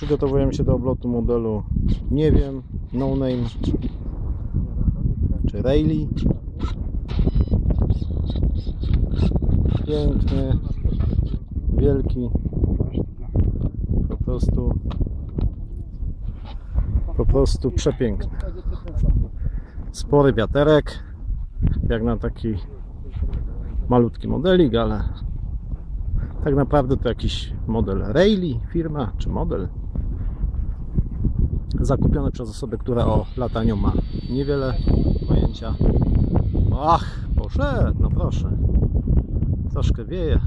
przygotowujemy się do oblotu modelu nie wiem, no name czy Rayleigh. Piękny wielki po prostu po prostu przepiękny. Spory wiaterek jak na taki malutki modelik, ale tak naprawdę to jakiś model Rayleigh firma, czy model zakupiony przez osobę, która o lataniu ma niewiele pojęcia. Ach, poszedł, no proszę. Troszkę wieje.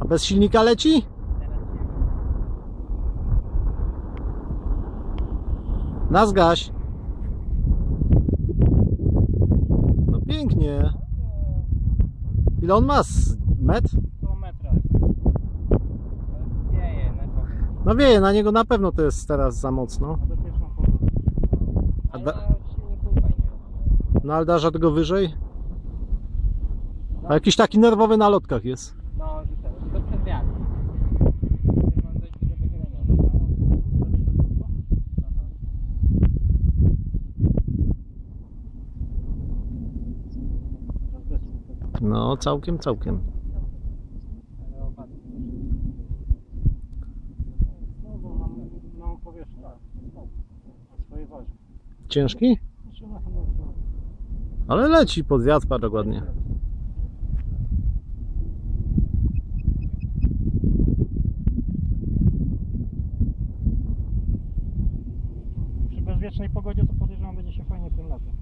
A bez silnika leci? Na zgaś. No pięknie. Ile on ma? Metr? No wieje, na niego na pewno to jest teraz za mocno. A da-. No ale dasz wyżej? A jakiś taki nerwowy na lotkach jest. No, ten, to przez wiatr. No całkiem, całkiem. Ale opadł. No bo mam małą powierzchnię. Na swojej waży. Ciężki? Ale leci pod wiatr, patrz dokładnie. Przy bezwiecznej pogodzie to podejrzewam będzie się fajnie tym latem.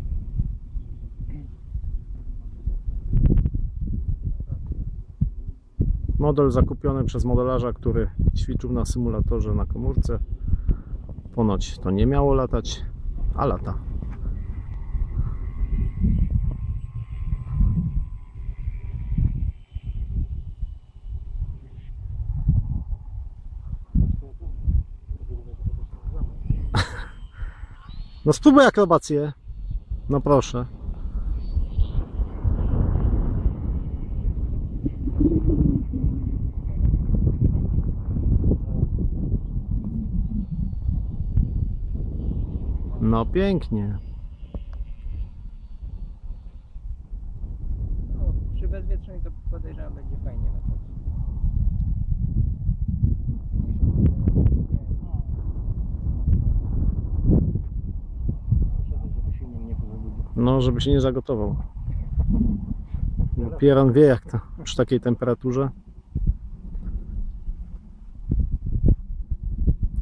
Model zakupiony przez modelarza, który ćwiczył na symulatorze na komórce. Ponoć to nie miało latać, a lata. No spróbuj akrobację. No proszę. No pięknie. No, przy bezwietrznej to podejrzewam będzie fajnie na pozagubił. No, żeby się nie zagotował. Pieran wie jak to przy takiej temperaturze.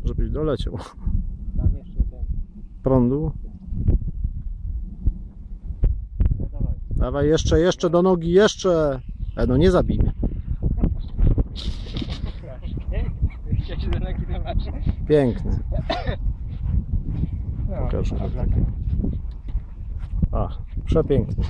Żebyś doleciał. Prądu. Dawaj. Jeszcze, jeszcze do nogi, jeszcze. E, no nie zabij mnie. Piękny. Pokażę. A, przepiękny.